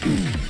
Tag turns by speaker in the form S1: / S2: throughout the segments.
S1: Boom.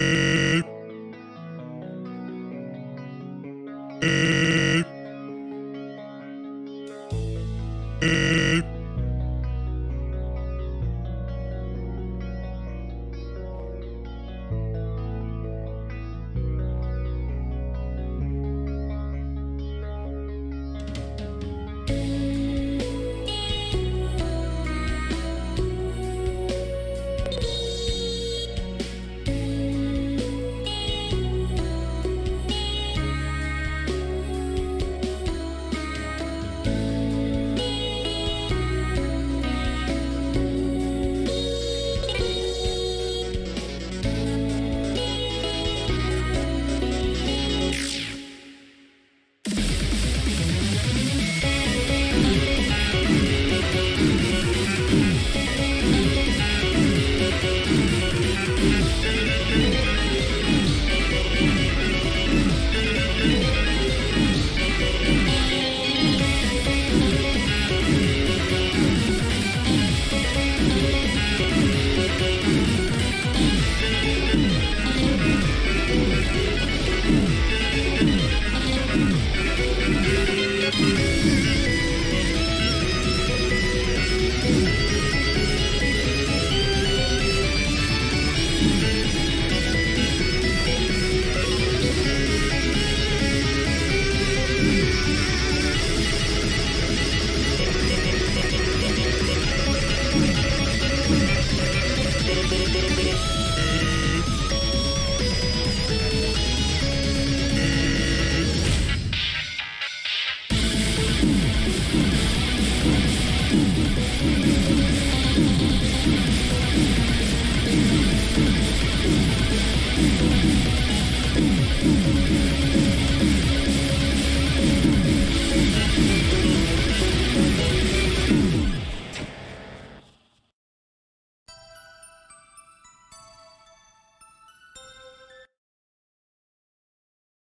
S2: Ei,